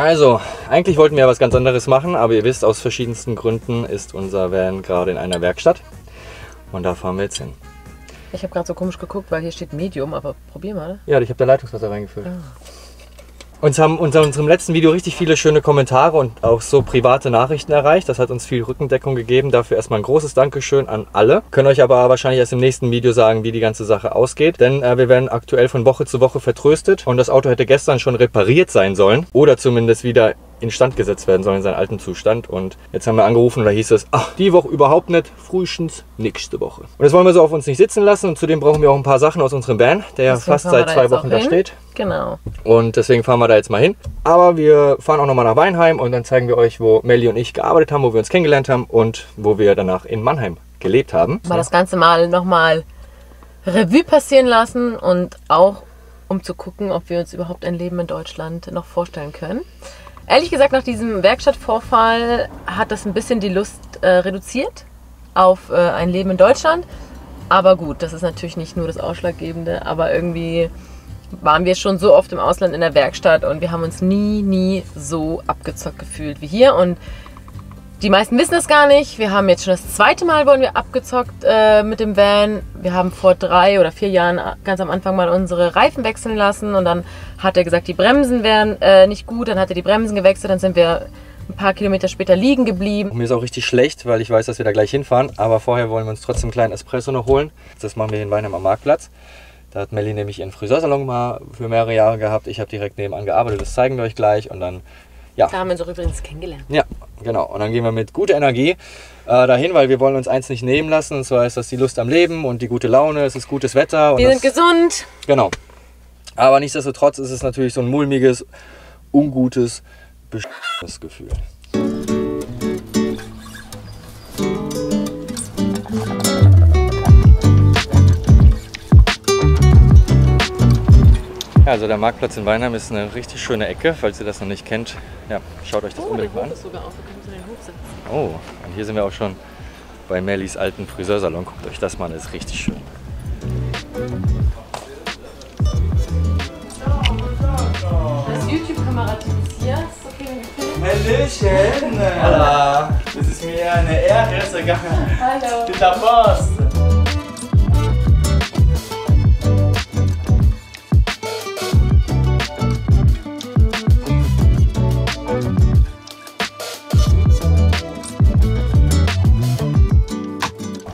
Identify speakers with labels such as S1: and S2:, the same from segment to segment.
S1: Also, eigentlich wollten wir ja was ganz anderes machen, aber ihr wisst, aus verschiedensten Gründen ist unser Van gerade in einer Werkstatt. Und da fahren wir jetzt hin.
S2: Ich habe gerade so komisch geguckt, weil hier steht Medium, aber probier mal.
S1: Ja, ich habe da Leitungswasser reingefüllt. Uns haben unter unserem letzten Video richtig viele schöne Kommentare und auch so private Nachrichten erreicht. Das hat uns viel Rückendeckung gegeben. Dafür erstmal ein großes Dankeschön an alle. Können euch aber wahrscheinlich erst im nächsten Video sagen, wie die ganze Sache ausgeht. Denn äh, wir werden aktuell von Woche zu Woche vertröstet und das Auto hätte gestern schon repariert sein sollen oder zumindest wieder instand gesetzt werden sollen in seinen alten Zustand. Und jetzt haben wir angerufen und da hieß es, ach, die Woche überhaupt nicht, frühestens nächste Woche. Und das wollen wir so auf uns nicht sitzen lassen und zudem brauchen wir auch ein paar Sachen aus unserem Van, der
S2: Deswegen
S1: fast seit zwei Wochen da steht.
S2: Genau.
S1: Und deswegen fahren wir da jetzt mal hin. Aber wir fahren auch nochmal nach Weinheim und dann zeigen wir euch, wo Melli und ich gearbeitet haben, wo wir uns kennengelernt haben und wo wir danach in Mannheim gelebt haben.
S2: Mal das Ganze mal nochmal Revue passieren lassen und auch um zu gucken, ob wir uns überhaupt ein Leben in Deutschland noch vorstellen können. Ehrlich gesagt, nach diesem Werkstattvorfall hat das ein bisschen die Lust äh, reduziert auf äh, ein Leben in Deutschland. Aber gut, das ist natürlich nicht nur das Ausschlaggebende, aber irgendwie waren wir schon so oft im Ausland in der Werkstatt und wir haben uns nie, nie so abgezockt gefühlt wie hier. Und die meisten wissen es gar nicht. Wir haben jetzt schon das zweite Mal wurden wir abgezockt äh, mit dem Van. Wir haben vor drei oder vier Jahren ganz am Anfang mal unsere Reifen wechseln lassen und dann hat er gesagt, die Bremsen wären äh, nicht gut. Dann hat er die Bremsen gewechselt, dann sind wir ein paar Kilometer später liegen geblieben.
S1: Mir ist auch richtig schlecht, weil ich weiß, dass wir da gleich hinfahren. Aber vorher wollen wir uns trotzdem einen kleinen Espresso noch holen. Das machen wir in Weinheim am Marktplatz. Da hat Melli nämlich ihren Friseursalon mal für mehrere Jahre gehabt. Ich habe direkt nebenan gearbeitet. Das zeigen wir euch gleich. Und dann, ja,
S2: Da haben wir uns auch übrigens kennengelernt.
S1: Ja, genau. Und dann gehen wir mit guter Energie äh, dahin, weil wir wollen uns eins nicht nehmen lassen. Und zwar ist das die Lust am Leben und die gute Laune. Es ist gutes Wetter. Und
S2: Wir
S1: das,
S2: sind gesund.
S1: Genau. Aber nichtsdestotrotz ist es natürlich so ein mulmiges, ungutes, beschissenes Gefühl. Ja, also der Marktplatz in Weinheim ist eine richtig schöne Ecke, falls ihr das noch nicht kennt. Ja, schaut euch das
S2: Oh,
S1: unbedingt mal
S2: Hof
S1: an.
S2: ist sogar auf. Den Hof.
S1: Oh, und hier sind wir auch schon bei Mellies alten Friseursalon. Guckt euch das mal an, das ist richtig schön.
S2: Das YouTube-Kamerateam ist hier.
S3: Hallöchen! Hola! Das ist mir eine Ehre, sogar
S2: Hallo.
S3: der Post.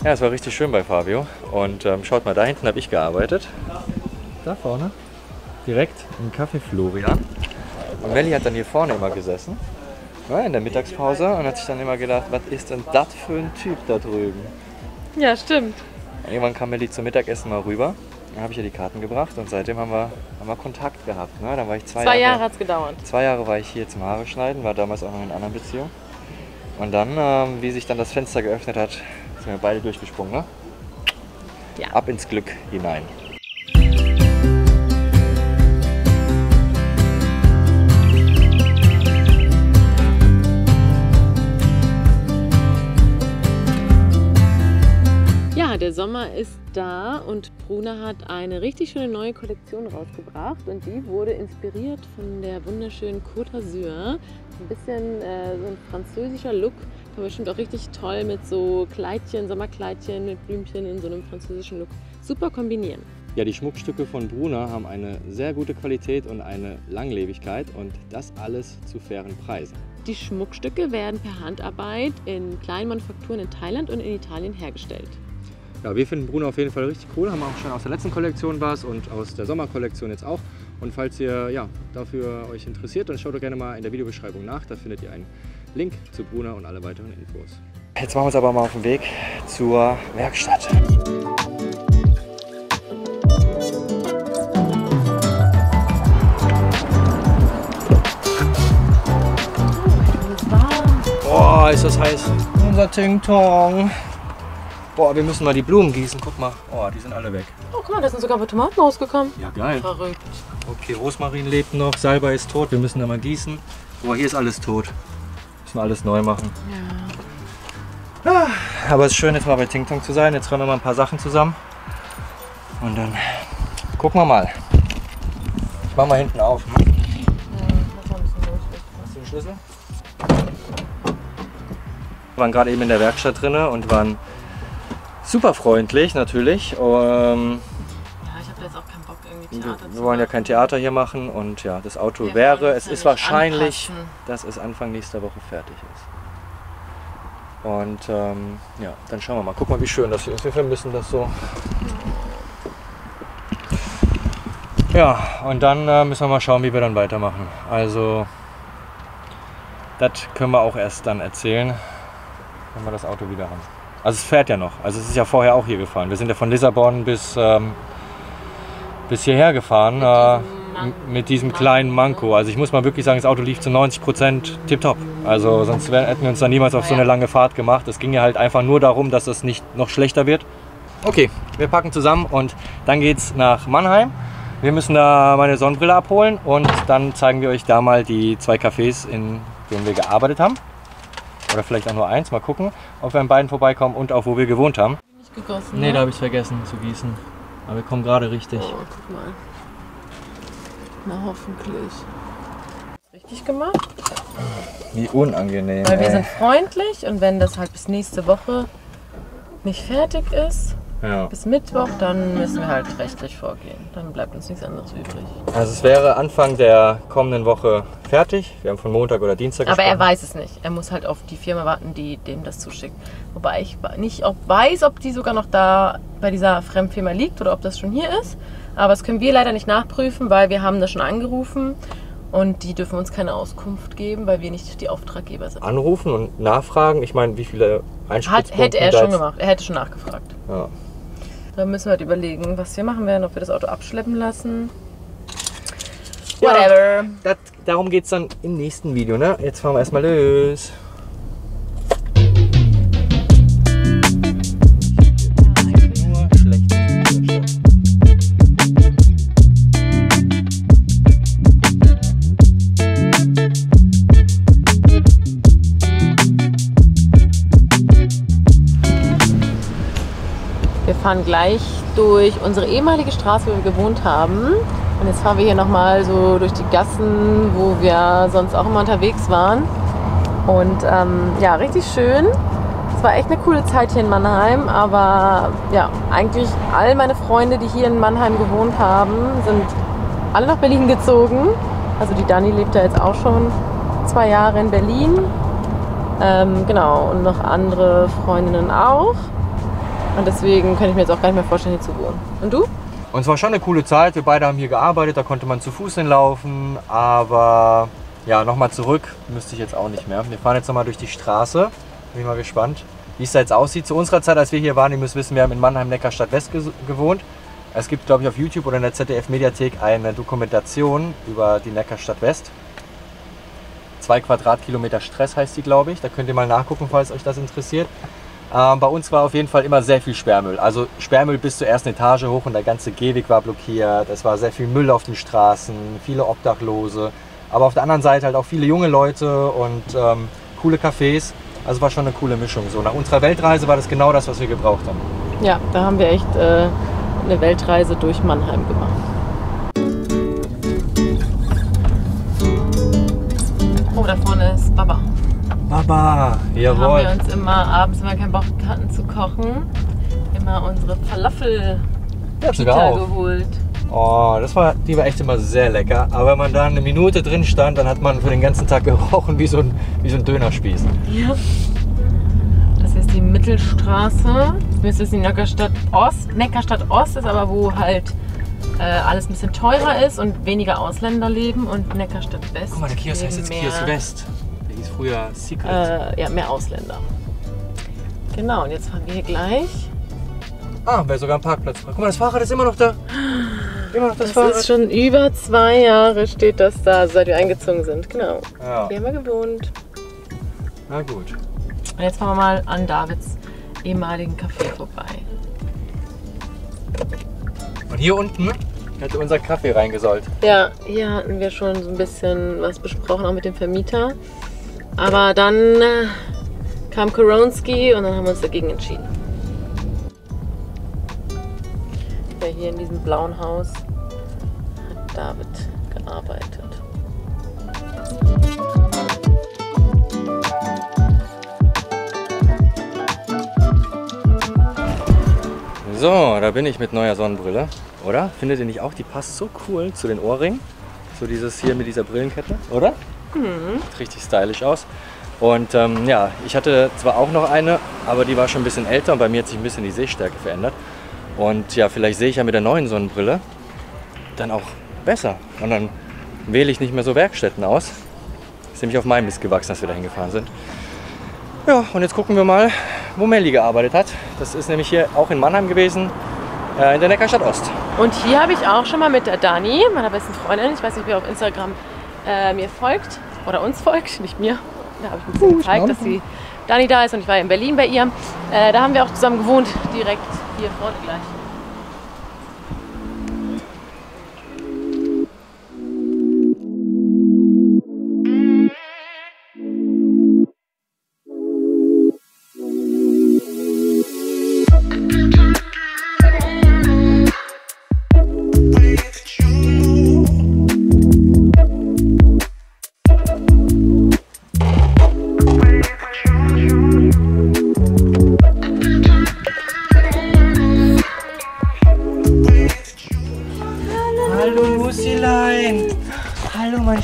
S1: Ja, es war richtig schön bei Fabio. Und ähm, schaut mal, da hinten habe ich gearbeitet. Da vorne. Direkt im Café Florian. Und Melli hat dann hier vorne immer gesessen. Ja, in der Mittagspause und hat sich dann immer gedacht, was ist denn das für ein Typ da drüben?
S2: Ja, stimmt.
S1: Und irgendwann kam Melli zum Mittagessen mal rüber. Dann habe ich ihr die Karten gebracht und seitdem haben wir, haben wir Kontakt gehabt. Ne? Dann war ich zwei,
S2: Zwei Jahre hat es gedauert.
S1: Zwei Jahre war ich hier zum Haare schneiden, war damals auch noch in einer anderen Beziehung. Und dann, ähm, wie sich dann das Fenster geöffnet hat, sind wir beide durchgesprungen. Ne?
S2: Ja.
S1: Ab ins Glück hinein.
S2: Ja, der Sommer ist da und Bruna hat eine richtig schöne neue Kollektion rausgebracht und die wurde inspiriert von der wunderschönen Côte d'Azur. Ein bisschen äh, so ein französischer Look, kann bestimmt auch richtig toll mit so Kleidchen, Sommerkleidchen mit Blümchen in so einem französischen Look super kombinieren.
S1: Ja, die Schmuckstücke von Bruna haben eine sehr gute Qualität und eine Langlebigkeit und das alles zu fairen Preisen.
S2: Die Schmuckstücke werden per Handarbeit in kleinen Manufakturen in Thailand und in Italien hergestellt.
S1: Ja, wir finden Bruna auf jeden Fall richtig cool, haben auch schon aus der letzten Kollektion was und aus der Sommerkollektion jetzt auch. Und falls ihr ja, dafür euch interessiert, dann schaut doch gerne mal in der Videobeschreibung nach, da findet ihr einen Link zu Bruna und alle weiteren Infos. Jetzt machen wir uns aber mal auf den Weg zur Werkstatt. Boah, ist das heiß. Unser Ting-Tong. Boah, wir müssen mal die Blumen gießen. Guck mal. Oh, die sind alle weg.
S2: Oh, guck mal, da sind sogar ein paar Tomaten rausgekommen.
S1: Ja, geil.
S2: Verrückt.
S1: Okay, Rosmarin lebt noch, Salbei ist tot, wir müssen da mal gießen. Boah, hier ist alles tot. Müssen alles neu machen.
S2: Ja.
S1: Aber es ist schön, jetzt mal bei Ting Tong zu sein. Jetzt räumen wir mal ein paar Sachen zusammen. Und dann gucken wir mal. Ich mach mal hinten auf. Ne?
S2: Ja, ein bisschen durchrichten.
S1: Schlüssel. Wir waren gerade eben in der Werkstatt drin und waren super freundlich natürlich. Ähm,
S2: Ja, ich habe jetzt auch irgendwie
S1: wir,
S2: Theater
S1: wir wollen ja kein Theater hier machen und ja, das Auto
S2: Wir
S1: wäre, es ist wahrscheinlich,
S2: anpassen.
S1: dass es Anfang nächster Woche fertig ist. Und ähm, ja, dann schauen wir mal. Guck mal, wie schön das hier ist. Wir vermissen das so. Ja, und dann äh, müssen wir mal schauen, wie wir dann weitermachen. Also, das können wir auch erst dann erzählen, wenn wir das Auto wieder haben. Also es fährt ja noch. Also es ist ja vorher auch hier gefahren. Wir sind ja von Lissabon bis, ähm, bis hierher gefahren. Äh,
S2: diesem
S1: mit diesem kleinen Manko. Also ich muss mal wirklich sagen, das Auto lief zu 90 Prozent tipptopp. Also sonst wär, hätten wir uns da niemals auf so eine lange Fahrt gemacht. Es ging ja halt einfach nur darum, dass es nicht noch schlechter wird. Okay, wir packen zusammen und dann geht's nach Mannheim. Wir müssen da meine Sonnenbrille abholen und dann zeigen wir euch da mal die zwei Cafés, in denen wir gearbeitet haben. Oder vielleicht auch nur eins, mal gucken, ob wir an beiden vorbeikommen und auch wo wir gewohnt haben.
S2: Nicht gegossen.
S1: Nee,
S2: ne?
S1: da habe ich vergessen zu gießen. Aber wir kommen gerade richtig.
S2: Oh, guck mal. Na, hoffentlich. Richtig gemacht?
S1: Wie unangenehm.
S2: Weil wir
S1: ey.
S2: sind freundlich und wenn das halt bis nächste Woche nicht fertig ist,
S1: ja.
S2: bis Mittwoch, dann müssen wir halt rechtlich vorgehen. Dann bleibt uns nichts anderes übrig.
S1: Also es wäre Anfang der kommenden Woche fertig. Wir haben von Montag oder Dienstag
S2: Aber er
S1: gesprochen.
S2: weiß es nicht. Er muss halt auf die Firma warten, die dem das zuschickt. Wobei ich nicht ob weiß, ob die sogar noch da bei dieser Fremdfirma liegt oder ob das schon hier ist. Aber das können wir leider nicht nachprüfen, weil wir haben das schon angerufen und die dürfen uns keine Auskunft geben, weil wir nicht die Auftraggeber sind.
S1: Anrufen und nachfragen. Ich meine, wie viele
S2: Hat,
S1: Einspritzpunkte
S2: hätte er
S1: da
S2: schon gemacht. Er hätte schon nachgefragt.
S1: Ja.
S2: Da müssen wir halt überlegen, was wir machen werden, ob wir das Auto abschleppen lassen.
S1: Ja.
S2: Whatever.
S1: Das, darum geht es dann im nächsten Video. Ne? Jetzt fahren wir erstmal los.
S2: Fahren gleich durch unsere ehemalige Straße, wo wir gewohnt haben. Und jetzt fahren wir hier nochmal so durch die Gassen, wo wir sonst auch immer unterwegs waren. Und ähm, ja, richtig schön. Es war echt eine coole Zeit hier in Mannheim, aber ja, eigentlich all meine Freunde, die hier in Mannheim gewohnt haben, sind alle nach Berlin gezogen. Also die Dani lebt ja jetzt auch schon zwei Jahre in Berlin. Ähm, genau, und noch andere Freundinnen auch. Und deswegen könnte ich mir jetzt auch gar nicht mehr vorstellen, hier zu wohnen. Und du?
S1: Und es war schon eine coole Zeit. Wir beide haben hier gearbeitet, da konnte man zu Fuß hinlaufen. Aber ja, nochmal zurück müsste ich jetzt auch nicht mehr. Wir fahren jetzt nochmal durch die Straße. Bin ich mal gespannt, wie es da jetzt aussieht. Zu unserer Zeit, als wir hier waren, ihr müsst wissen, wir haben in Mannheim Neckarstadt West gewohnt. Es gibt, glaube ich, auf YouTube oder in der ZDF-Mediathek eine Dokumentation über die Neckarstadt West. Zwei Quadratkilometer Stress heißt die, glaube ich. Da könnt ihr mal nachgucken, falls euch das interessiert. Ähm, bei uns war auf jeden Fall immer sehr viel Sperrmüll. Also Sperrmüll bis zur ersten Etage hoch und der ganze Gehweg war blockiert. Es war sehr viel Müll auf den Straßen, viele Obdachlose. Aber auf der anderen Seite halt auch viele junge Leute und ähm, coole Cafés. Also war schon eine coole Mischung. So nach unserer Weltreise war das genau das, was wir gebraucht haben.
S2: Ja, da haben wir echt äh, eine Weltreise durch Mannheim gemacht. Oh, da vorne ist Baba.
S1: Baba,
S2: Da haben
S1: jawohl.
S2: wir uns immer abends, wenn wir keinen Bock hatten zu kochen, immer unsere falafel
S1: auch.
S2: geholt.
S1: Oh, das war, die war echt immer sehr lecker. Aber wenn man da eine Minute drin stand, dann hat man für den ganzen Tag gerochen wie so ein, wie so ein Dönerspieß.
S2: Ja. Das ist die Mittelstraße. Das ist die Neckarstadt Ost. Neckarstadt Ost ist aber, wo halt äh, alles ein bisschen teurer ist und weniger Ausländer leben. Und Neckarstadt West.
S1: Guck mal, der Kiosk heißt jetzt Kiosk West. Hieß früher Secret.
S2: Äh, ja, mehr Ausländer. Genau, und jetzt fahren wir hier gleich.
S1: Ah, wäre sogar ein Parkplatz. Guck mal, das Fahrrad ist immer noch da. Immer noch das,
S2: Das
S1: Fahrrad.
S2: ist schon über zwei Jahre steht das da, seit wir eingezogen sind. Genau.
S1: ja,
S2: Hier haben wir gewohnt.
S1: na gut.
S2: Und jetzt fahren wir mal an Davids ehemaligen Café vorbei.
S1: Und hier unten hätte unser Kaffee reingesollt.
S2: Ja, hier hatten wir schon so ein bisschen was besprochen, auch mit dem Vermieter. Aber dann äh, kam Koronski und dann haben wir uns dagegen entschieden. Ja, hier in diesem blauen Haus hat David gearbeitet.
S1: So, da bin ich mit neuer Sonnenbrille, oder? Findet ihr nicht auch, die passt so cool zu den Ohrringen? So dieses hier mit dieser Brillenkette, oder? Sieht richtig stylisch aus. Und ähm, ja, ich hatte zwar auch noch eine, aber die war schon ein bisschen älter und bei mir hat sich ein bisschen die Sehstärke verändert. Und ja, vielleicht sehe ich ja mit der neuen Sonnenbrille dann auch besser. Und dann wähle ich nicht mehr so Werkstätten aus. Ist nämlich auf meinem Mist gewachsen, dass wir da hingefahren sind. Ja, und jetzt gucken wir mal, wo Melli gearbeitet hat. Das ist nämlich hier auch in Mannheim gewesen, äh, in der Neckarstadt Ost.
S2: Und hier habe ich auch schon mal mit der Dani, meiner besten Freundin, ich weiß nicht, wer auf Instagram äh, mir folgt oder uns folgt, nicht mir. Da habe ich ein bisschen gezeigt, dass die Dani da ist und ich war in Berlin bei ihr. Äh, da haben wir auch zusammen gewohnt, direkt hier vorne gleich.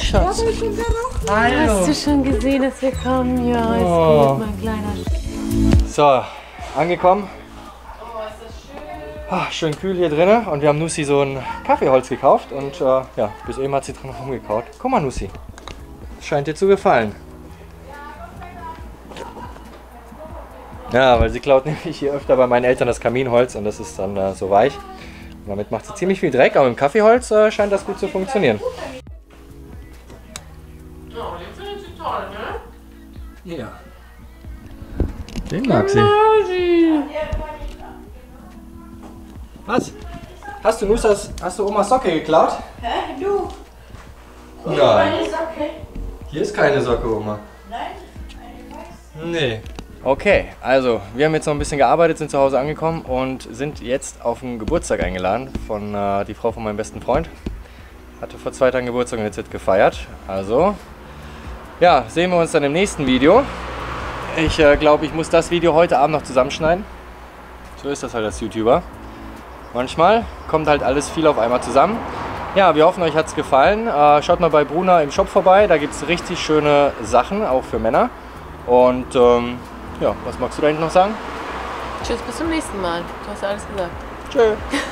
S1: Schatz. Hallo.
S2: Hast du schon gesehen, dass wir kommen? Ja, ist
S1: Oh.
S2: gut, mein kleiner.
S1: So, angekommen. Ah, schön kühl hier drinnen und wir haben Nussi so ein Kaffeeholz gekauft und äh, ja, bis eben hat sie drin rumgekaut. Guck mal Nussi, scheint dir zu gefallen. Ja, weil sie klaut nämlich hier öfter bei meinen Eltern das Kaminholz und das ist dann äh, so weich. Und damit macht sie ziemlich viel Dreck, aber mit dem Kaffeeholz äh, scheint das gut zu funktionieren. Ja. Den mag sie. Was? Hast du Nusas, hast du Omas Socke geklaut?
S4: Hä? Du?
S1: Nein.
S4: Meine Socke?
S1: Hier ist keine Socke, Oma.
S4: Nein? Eine weiß?
S1: Nee. Okay, also wir haben jetzt noch ein bisschen gearbeitet, sind zu Hause angekommen und sind jetzt auf einen Geburtstag eingeladen von äh, die Frau von meinem besten Freund. Hatte vor zwei Tagen Geburtstag und jetzt wird gefeiert. Also, ja, sehen wir uns dann im nächsten Video. Ich äh, glaube, ich muss das Video heute Abend noch zusammenschneiden. So ist das halt als YouTuber. Manchmal kommt halt alles viel auf einmal zusammen. Ja, wir hoffen, euch hat es gefallen. Äh, schaut mal bei Bruna im Shop vorbei. Da gibt es richtig schöne Sachen, auch für Männer. Und ähm, ja, was magst du da hinten noch sagen?
S2: Tschüss, bis zum nächsten Mal. Du hast alles gesagt.
S1: Tschö.